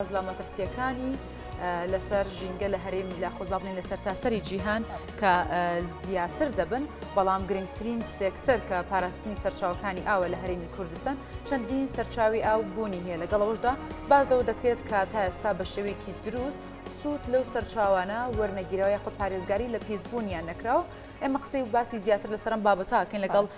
باس لە مەترسیەکانی لەسەر ژینگە لە هەرێمی لە خۆ بڵین لە سەرتاسەری جیهان کە زیاتر دەبن بەڵام گرنگترین سێکتەر کە پاراستنی سەرچاوەکانی ئاوە لە هەرێمی کوردستان چەندین سەرچاوی ئاو بوونی هەیە لەگەڵەوەشدا باز لەوە دەکرێت کە تا ئێستا بە شێوەیەکی دروست سوود لەو سەرچاوانە وەرنەگیرەوە یاخود پارێزگاری لە پیسبوونیان نەکراوە ئێمە قسەی باسی زیاتر لەسەرم بابەتاکەین لەگەڵ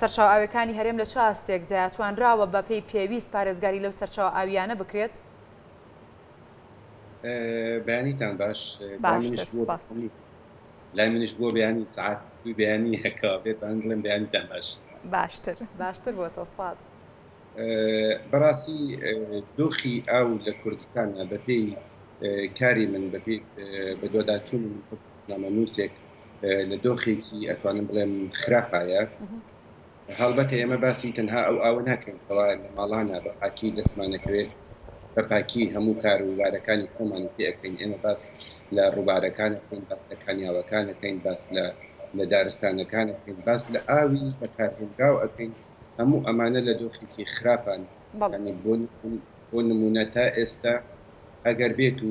سەرچاوە ئاویەکانی هەرێم لە چ ئاستێکدایە؟ توانراوە بە پێی پێویست پارێزگاری لەو سەرچاوە ئاوییانە بکرێت؟ بەیانیتان باش لای منیش بۆ بەیانی سعات دوی بەیانی هەکەوە بێتان بڵێن بەیانیتان باش باشتر باشتر بۆ تۆسپاس بەڕاستی دۆخی ئاو لە کوردستان بەپێی کاری من بەپی بەدواداچوون نامەنووسێک لە دۆخێکی ئەتوانم بڵێم خراپایە هەڵبەتە ئێمە باسی تەنها ئەو ئاوە ناکەین کەوا لە ماڵانە بە پاکی دەستمانەکەوێت بە پاکی هەموو کار و وارەکانی خۆمان پێەکەین ئێمە باس لە ڕووبارەکانەکەین باس لە کانیاوەکانەکەین باس لە لە دارستانەکانەکەین باس لە ئاوی بەکارهێنراو ئەەکەین هەموو ئەمانە لە دۆخێکی خراپان بۆ نمونە تا ئێستا ئەگەر بێت و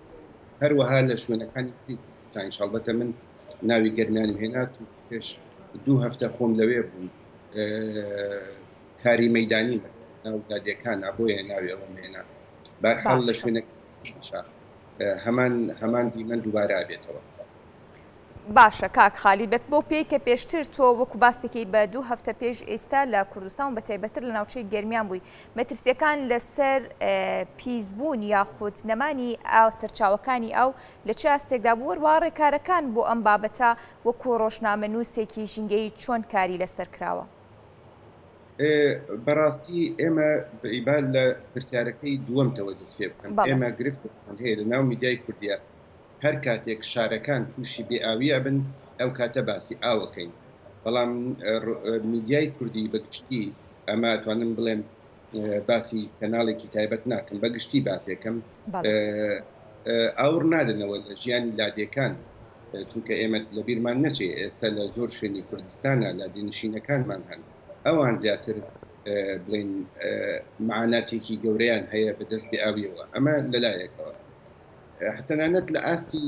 هەروەها لە شوێنەکانی تری کوردستانیش هەڵبەتە من ناوی گەرمیانم هێنا چون پێش دوو هەفتە خۆم لەوێ بووم کاری مەدانی ناودادەکان بۆیە ناوی ئەوم هێنا بارحاڵ لە شوێنە هەمان هەمان دیمەن دووبارە بێتەوە باشە کاک خالید بە بەو پێی کە پێشتر تۆ وەکو باسێکی بە دوو هەفتە پێش ئێستا لە کوردستان و بە تایبەتتر لە ناوچەی گەرمیان بووی مەترسیەکان لەسەر پیسبوون یاخود نەمانی ئاو سەرچاوەکانی ئاو لە چ ئاستێکدا بوو وەروە ڕێکارەکان بۆ ئەم بابەتە وەکو ڕۆژنامە نووسێکی ژینگەیی چۆن کاری لەسەر کراوە؟ بەڕاستی ئێمە بەیبا لە پرسیارەکەی دووەمتەوە دەست پێ بکەم ئێمە گرفت هەیە لە ناو میدیای کوردیا هەر کاتێک شارەکان تووشی بێ ئاوی ئەبن ئەو کاتە باسی ئاو ئەکەین بەڵام میدیای کوردی بە گشتی ئەمە ئەتوانم بڵێم باسی کەناڵێکی تایبەت ناکەم بە گشتی باسێکم ئاور نادنەوە لە ژیانی لادێکان چونکە ئێمە لە بیرمان نەچێ ئێستا لە زۆر شوێنی کوردستانە لە دینشینەکانمان هەن ئەوان زیاتر بڵین معاناتێکی گەورەیان هەیە بەدەست بێ ئاویەوە ئەمە لەلایەکەوە تەنانەت لە ئاستی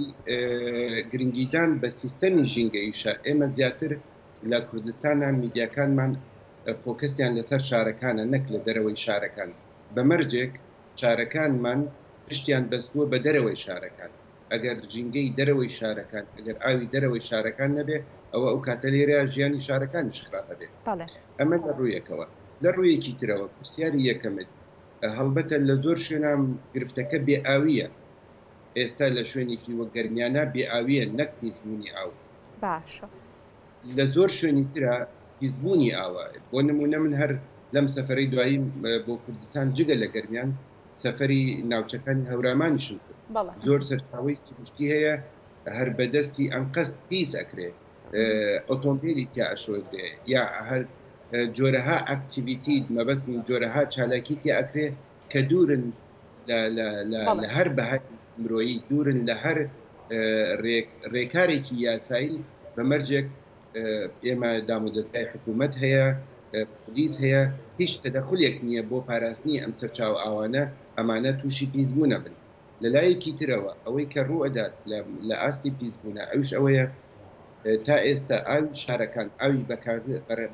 گرنگیدان بە سیستەمی ژینگەیشە ئێمە زیاتر لە کوردستانە میدیاکانمان فۆکەسیان لەسەر شارەکانە نەک لە دەرەوەی شارەکان بەمەرجێک شارەکانمان پشتیان بەستووە بە دەرەوەی شارەکان ئەگەر ژینگەی دەرەوەی شارەکان ئەگەر ئاوی دەرەوەی شارەکان نەبێ ئەوە ئەو کاتە لێرە ژیانی شارەکانیش خراپە بێت ئەمە لە ڕوویەکەوە لە ڕوویەکی ترەوە پرسیاری یەکەمت هەڵبەتە لە زۆر شوێنا گرفتەکە بێ ئاوییە، ئێستا لە شوێنێکی وەک گەرمیانا بێ ئاوییە نەک پیسبوونی ئاو. باشە. لە زۆر شوێنی ترا پیسبوونی ئاوە. بۆ نموونە من هەر لەم سەفەرەی دواییم بۆ کوردستان جگە لە گەرمیان سەفەری ناوچەکانی هەورامانیشم کرد. بەڵێ. زۆر سەرچاوەی سروشتی هەیە هەر بە دەستی ئەنقەست پیس ئەکرێ. ئۆتۆمبیلی تیا ئەشۆدرێ یا هەر جۆرەها ئەکتیویتی مەبەستم جۆرەها چالاکی تیا ئەکرێ کە دوورن لە هەر بەهر مرۆیی دوورن لە هەر ڕێکارێکی یاسایی بەمەرجێک ئێمە دام و دەستگای حکوومەت هەیە پلیس هەیە هیچ تەدەخولێک نییە بۆ پاراستنی ئەم سەرچاو ئاوانە ئەمانە تووشی پیسبوونە بن لە لایەکی ترەوە ئەوەی کە ڕووئەدات لە ئاستی پیسبوونە ئەویش ئەوەیە تا ئێستا ئاوی شارەکان ئاوی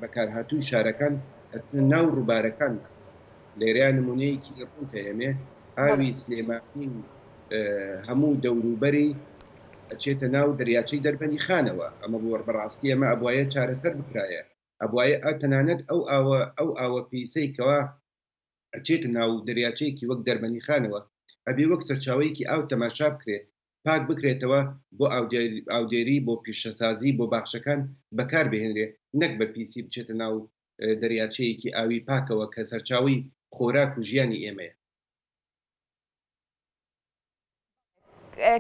بەکارهاتووی شارەکان ئەچنە ناو ڕووبارەکانمان لێرەیا نمونەیەکی ڕوون دەێنێ ئاوی سلێمانی هەموو دەوروبەری ئەچێتە ناو دەریاچەی دەربەنی خانەوە ئەمە بۆ بەڕاستی ئەمە ئەبواە چارەسەر بکرایە ئەبواە تەنانەت ئەو ئاوە ئەو ئاوە پیسەی کەوا ئەچێتە ناو دەریاچەیەکی وەک دەربەنیخانەوە، ئەبێ وەک سەرچاوەیەکی ئاو تەماشا بکرێ، پاک بکرێتەوە، بۆ ئاودێری، بۆ پیشەسازی، بۆ باخچەکان بەکار بهێنرێ، نەک بە پیسی بچێتە ناو دەریاچەیەکی ئاوی پاکەوە کە سەرچاوەی خۆراک و ژیانی ئێمەیە.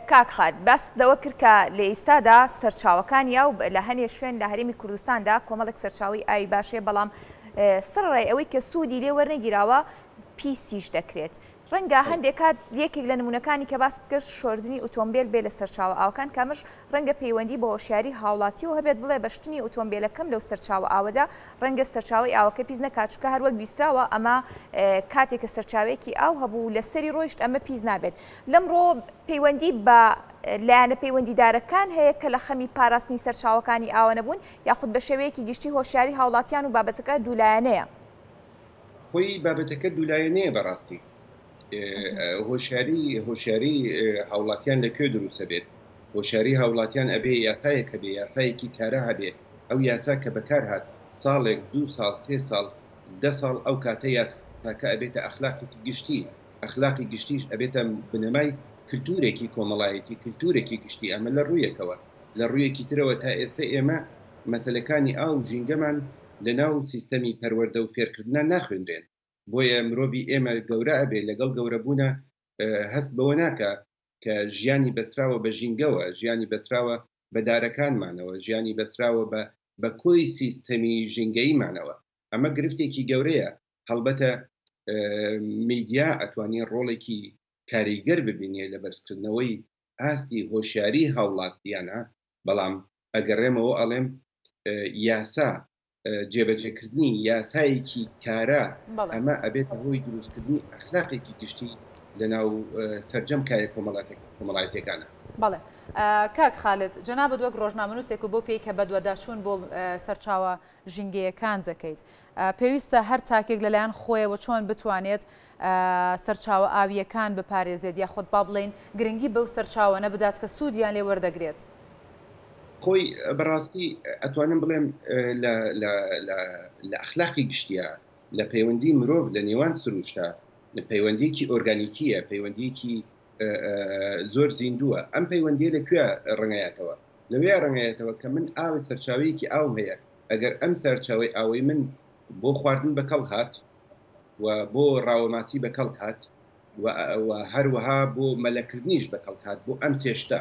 کاک خالد باست لەوە کرد کە لە ئیستادا سەرچاوەکانی ئاو لە هەنێ شوێن لە هەرێمی کوردستاندا کۆمەڵێک سەرچاوی ئاوی باشێ بەڵام سڕڕێ ئەوەی کە سوودی لێ وەرنەگیراوە پیسیش دەکرێت ڕەنگە هەندێک کات یەکێک لە نمونونەکانی کە باست کرد شۆردنی ئۆتۆمبیل بێ لە سەرچاوە ئاوکان کامش ڕەنگە پەیوەندی بە هۆشیاری هاوڵاتی و هەبێت بڵێ بەشتنی ئۆتۆمبیلەکەم لەو سەرچاوە ئاوەدا ڕەنگە سەرچاوەی ئاوەکە پیس نەکات چونکە هەر وەک بیستراوە ئەمە کاتێک کە سەرچاوەیەکی ئاو هەبوو لە سەری ڕۆیشت ئەمە پیس نابێت لەمڕۆ پەیوەندی بە لایەنە پەیوەندیدارەکان هەیە کە لە خەمی پاراستنی سەرچاوەکانی ئاوە نەبوون یاخود بە شێوەیەکی گشتی هۆشیاری هاوڵاتیان و بابەتەکە دوولایەنەیە. خۆی بابەتەکە دوولایەنەیە بەڕاستی هۆشیاری هۆشیاری هاوڵاتیان لەکوێ دروستە بێت هۆشیاری هاوڵاتیان ئەبێ یاسایەک هەبێ یاسایەکی کارا هەبێ ئەو یاسا کە بەکار هات ساڵێک دوو ساڵ سێ ساڵ دە ساڵ ئەو کاتە یاساکە ئەبێتە ئەخلاقێکی گشتی ئەخلاقی گشتیش ئەبێتە بنەمای کلتورێکی کۆمەڵایەتی کلتورێکی گشتی ئەمە لە ڕوویەکەوە لە ڕوویەکی ترەوە تا ئێستە ئێمە مەسەلەکانی ئاو و ژینگەمان لە ناو سیستەمی پەروەردە و فێرکردنا ناخوێنرێن بۆیە مرۆڤی ئێمە گەورە ئەبێ لەگەڵ گەورەبوونا هەست بەوە ناکا کە ژیانی بەستراوە بە ژینگەوە، ژیانی بەستراوە بە دارەکانمانەوە، ژیانی بەستراوە بە بە کۆی سیستەمی ژینگەییمانەوە. ئەمە گرفتێکی گەورەیە. هەڵبەتە میدیا ئەتوانێ ڕۆڵێکی کاریگەر ببینێ لە بەرزکردنەوەی ئاستی هۆشیاری هاوڵاتییانە، بەڵام ئەگەڕێمەوە ئەڵێم یاسا جێبەجێکردنی یاسایەکی کارا ئەمە ئەبێت هۆی دروستکردنی ئەخلاقێکی گشتی لەناو سرجەم کارە کۆمەڵایەتەکانە بەڵێ کاک خالت جەنا بە دووەک ڕۆژنامەنووسێک و بۆ پێی کە بەدوواداچوون بۆ سەرچاوە ژینگەیەکان دەکەیت پێویستە هەر تاکێک لەلایەن خۆیەوە چۆن بتوانێت سەرچاوە ئاوییەکان بپارێزێت یاخود با بڵێین گرنگی بەو سەرچاوانە بدات کە سوودیان لێ وەردەگرێت. خۆی بەڕاستی ئەتوانم بڵێم لە ئەخلاقی گشتییە، لە پەیوەندی مرۆڤ لە نێوان سرووشتە، پەیوەندییەکی ئۆرگانیکییە، پەیوەندییەکی زۆر زیندووە. ئەم پەیوەندییە لە کوێ ڕەنگایەتەوە؟ لەوێیا ڕەنگایەتەوە کە من ئاوێ سەرچاوەیەکی ئاوم هەیە، ئەگەر ئەم سەرچاوەی ئاوەی من بۆ خواردن بەکەڵ هات، و بۆ ڕاوەماچی بە کەڵک هات و هەروەها بۆ مەلەکردنیش بە کەڵک هات بۆ ئەم سێ شتە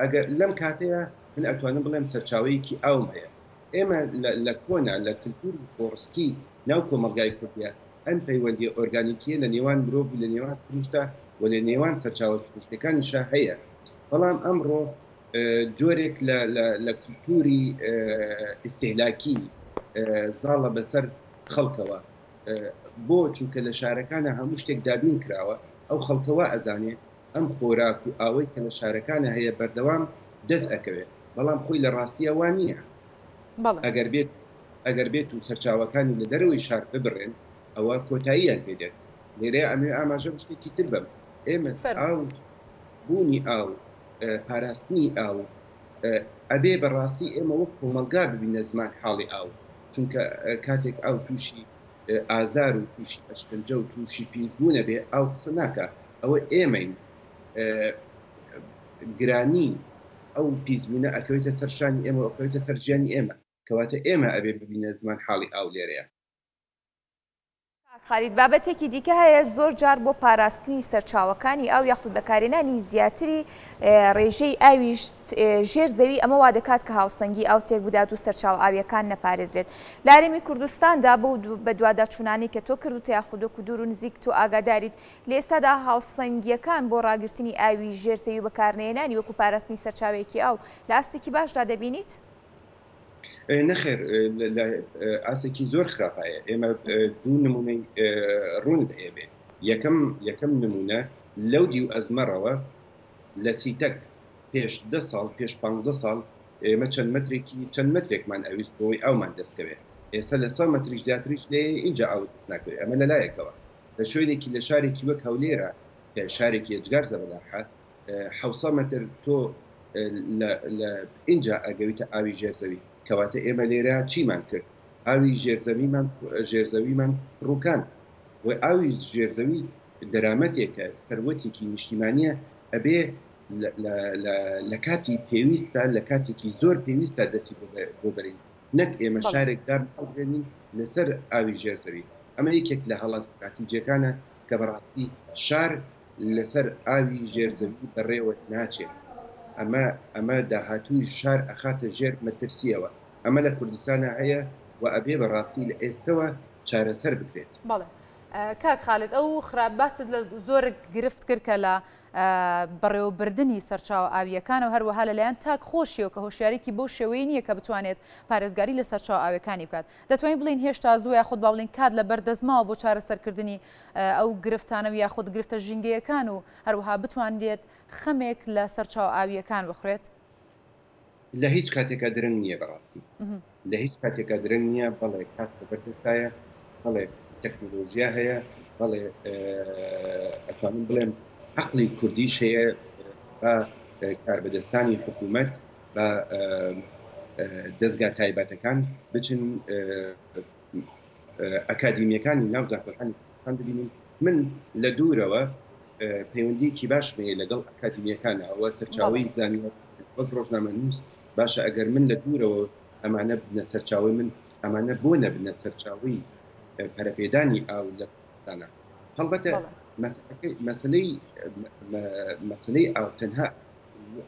ئەگەر لەم کاتەیە من ئەتوانم بڵێم سەرچاوەیەکی ئاوم هەیە ئێمە لە کۆنا لە کللتور خۆڕسکی ناو کۆمەلگای کوردە ئەم پەیوەندی ئۆرگانیکیە لە نێوان مرۆڤ لە نێوان سروشتە و لە نێوان سەرچاوە سروشتەکانیشە هەیە بەڵام ئەمڕۆ جۆرێک لە کللتوری ئیسهلاکی زاڵە بەسەر خەڵکەوە بۆ چونکە لە شارەکانە هەموو شتێک دابین کراوە ئەو خەڵکەوە ئەزانێ ئەم خۆراک و ئاوەی کە لە شارەکانە هەیە بەردەوام دەست ئەکەوێت بەڵام خۆی لە ڕاستیە وا نییە ئەگەر بێت ئەگەر بێت و سەرچاوەکانی لە دەرەوەی شار ببڕێن ئەوە کۆتاییان پێدێت لێرەیە ئەمێ ئاماژە شتێکی تر بم ئێمە ئاو بوونی ئاو پاراستنی ئاو ئەبێ بە ڕاستی ئێمە وەک کۆمەڵگا ببینە زمان حاڵی ئاو چونکە کاتێک ئاو تووشی ئازار و تووشی ئەشکنجە و تووشی پیسبوونە بێ ئاو قسە ناکە ئەوە ئێمەین گرانی ئەو پیسبوونە ئەکەوێتە سەرشانی ئێمە ئەکەوێتە سەرژیانی ئێمە کەواتە ئێمە ئەبێ ببینە زمان حاڵی ئاو لێرەیە. کاک خالید بابەتێکی دیکە هەیە زۆر جار بۆ پاراستنی سەرچاوەکانی ئاو یاخود بەکارێنانی زیاتری ڕێژەی ئاویش ژێر زەوی ئەمە وا دەکات کە هاوسەنگی ئاو تێک بدات و سەرچاو ئاویەکان نەپارێزرێت لارێمی کوردستاندا بە بەدواداچوونانی کە تۆ کردوتە یاخودۆک و دوور و نزیک تۆ ئاگاداریت لێستادا هاوسەنگیەکان بۆ ڕاگررتنی ئاوی ژێر زەوی بەکارنێنانی وەکو پاراستنی سەرچاوێکی ئاو لاستێکی باشدا دەبینیت؟ نەخێر لە ئاسێکی زۆر خراپایە ئێمە دوو نمونەی ڕوونت ئێبێ یەکەم یەکەم نمونە لەو دیو ئەزمەڕەوە لە سیتەک پێش ده ساڵ پێش پ ساڵ ئێمە چەند مترێکی چەند مترێکمان ئەویست بۆی ئەومان دەستکەوێت ئێستا لە سا متریش زیاتریش لێ اینجا ئەوە دەست ناکەوێت ئەمە لەلایەکەوە لە شوێنێکی لە شارێکی وەک هەولێرە کە شارێکی ئەجگار زەبەلاحە حوسە متر تۆ اینجا ئەگەویتە ئاوی ژێرزەوی کەواتە ئێمە لێرە چیمان کرد ئاوی ژێرزەویمان ژێرزەویمان ڕووکان و ئاوی ژێرزەوی دەرامەتێکە سەروەتێکی نیشتیمانە ئەبێ لە کاتی پێویستە لە کاتێکی زۆر پێویستە دەستی بۆ بەرین نەک ئێمە شارێکدابێنین لەسەر ئاوی ژێرزەوی ئەمە یەکێک لە هەڵە استراتیجەکانە کە بەڕاستی شار لەسەر ئاوی ژێر زەوی بەڕێوە ناچێت ئەمە ئەمە داهاتووی شار ئەخاتە ژێر مەترسیەوە ئەمە لە کوردستانا هەیە و ئەبێ بەڕاستی لە ئێستەوە چارەسەر بکرێت. بەڵێ کاک خالد ئەو خراپ باست لە زۆرێک گرفت کرد کە لە بەڕێوەبردننی سەرچاوە ئاویەکانەوە هەروەها لەلایەن تاک خۆشیەوە کە هۆشیارێکی بەو شێوەی نییە کە بتوانێت پارێزگاری لە سەرچاو ئاوەکانی بکات دەتوانین بڵێین هێشتا زووە یاخود با بڵێین کات لەبەر دەست ماوە بۆ چارەسەرکردنی ئەو گرفتانە و یاخود گرفتە ژینگەیەکان و هەروەها بتوانرێت خەمێک لە سەرچاوە ئاوییەکان بخورێت؟ لە هیچ کاتێکا درەنگ نییە بەڕاستی لە هیچ کاتێکا درەنگ نییە بەڵێ کات لەبەر دەستایە بەڵێ تەکنەلۆژیا هەیە بەڵێ ئەتوانم بڵێم عەقڵی کوردیش هەیە کاربەدەستانی حکوومەت بە دەستگا تایبەتەکان بچن ئەکادیمیەکانی ناو زانکۆکانی کوردستان ببینین من لە دوورەوە پەیوەندیکی باش بێ لەگەڵ ئەکادیمیەکان ئەوە سەرچاوی زانانی وەک ڕۆژنامە نووس باشە ئەگەر من لە دوورەوە ئەمانە بنە سەرچاوی من ئەمانە بۆ نەبنە سەرچاوی پەرەپێدانی ئاو لە دانا هەڵبەتە مەسلەی مەسلەی ئاو تەنها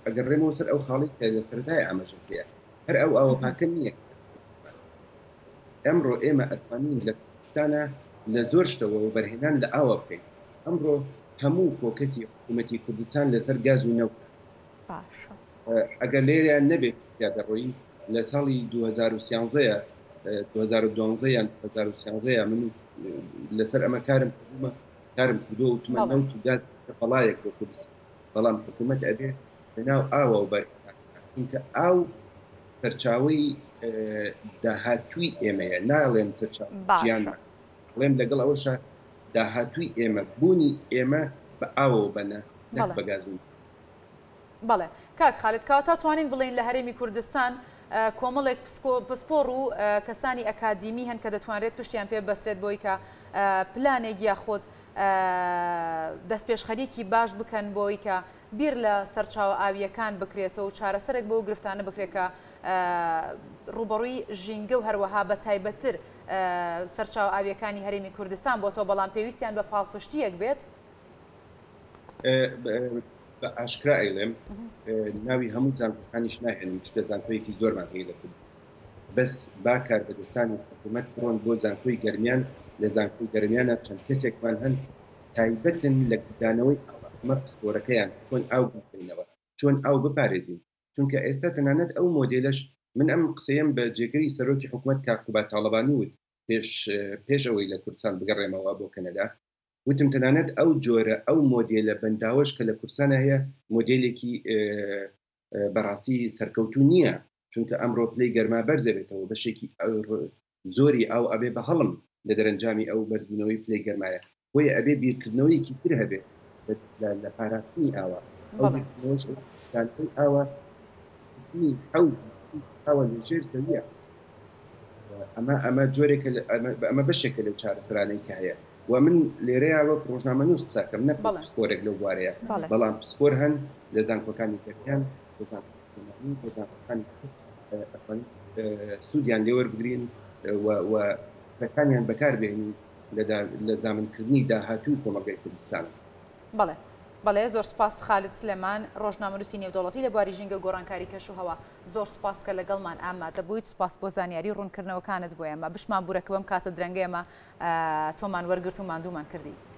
ئەگەڕێمەوە سەر ئەو خاڵی کە لە سەرەتای ئاماژەم پێ هەر ئەو ئاوە پاکە نییە ئەمڕۆ ئێمە ئەتوانین لە کوردستانە لە زۆر شتەوە و بەرهێنان لە ئاوە بکەین ئەمڕۆ هەموو فۆکەسی حکوومەتی کوردستان لەسەر گاز و نەوت باشە ئەگەر لێریان نەبێت یادەڕۆیی لە ساڵی 2013ە 2012 یان 2013ە من لەسەر ئەمە کارم کردومە کارم کردو وتمە بەڵێ. نەوت و گاز کە بەڵایەک بۆ کوردستان بەڵام حکومەت ئەبێت لەناو ئاوە و بەر چونکە ئاو سەرچاوەی داهاتووی ئێمەیە ناڵێم سەرچاو گیان بڵێم لەگەڵ ئەوشە داهاتووی ئێمە بوونی ئێمە بە ئاوە بەنە نەک بەگازون بەڵێ کاک خالت کاتا توانین بڵین لە هەرێمی کوردستان کۆمەڵێک پسپۆڕ و کەسانی ئەکادیمی هەن کە دەتوانرێت پشتیان پێ بەسرێت بۆی کە پلانێک یا خۆت دەستپێشخەریکی باش بکەن بۆوەی کە بیر لە سەرچاوە ئاوییەکان بکرێتەوە و چارەسەرێک بۆ گرفتانە بکرێت کە ڕوبەڕووی ژینگە و هەروەها بە تایبەتتر سەرچاو ئاویەکانی هەرێمی کوردستان بۆ تۆ بەڵام پێویستیان بە پاڵپشتیەک بێت بە ئاشکرا ئەیڵێم ناوی هەموو زانکۆکانیش ناهێنم چکە زانکۆیەکی زۆرمان هەیە لە کورد بەس با کاربەدەستانی حکومەت بڕۆن بۆ زانکۆی گەرمیان لە زانکۆی گەرمیانا چەند کەسێکمان هەن تایبەتن لە گلدانەوەی ئاو ئەمە پسپۆرەکەیان چۆن ئاو بیکەینەوە چۆن ئاو بپارێزین چونکە ئێستا تەنانەت ئەو مۆدێلەش من ئەم قسەیەم بە جێگری سەرۆکی حکومەت کاک قوباد تاڵەبانی وت پێش پێش ئەوەی لە کوردستان بگەڕێمەوە بۆ کەنەدا وتم تەنانەت ئەو جۆرە ئەو مۆدێلە بەنداوەش کە لە کوردستانا هەیە مۆدێلێکی بەڕاستی سەرکەوتوو نییە چونکە ئەمڕۆ پلەی گەرما بەرز دەبێتەوە بەشێکی زۆری ئاو ئەبێ بە هەڵم لە دەرەنجامی ئەو بەرزبوونەوەی پلەی گەرمایە بۆیە ئەبێ بیرکردنەوەیەکی تر هەبێت لە پاراستنی ئاوا ئاوا ئەوە ژێر زەویە ئەمە ئەمە جۆرێکە ئەمە بەشێکە لەو چارەسەرانەی کە هەیە و من لێرەیە وەک ڕۆژنامە نووس قساکەم نە پسپۆرێک لەو بوارەیە بەڵام پسپۆر هەن لە زانکۆکانی دەکەن سوودیان لێ وەربگرین پەکانیان بەکاربێنین لە زامنکردنی داهاتووی کۆمەلگای کوردستان بەڵێ بەڵێ زۆر سپاس خالد سلێمان ڕۆژنامەنووسی نێودەوڵەتی لە بواری ژینگە گۆڕانکاری کەش و هەوا زۆر سپاس کە لەگەڵمان ئامادە بوویت سپاس بۆ زانیاری ڕوونکردنەوەکانت بۆ ئێمە بشمان بورەکە بەم کاتە درەنگێمە تۆمان وەرگرت و ماندوومان کردی.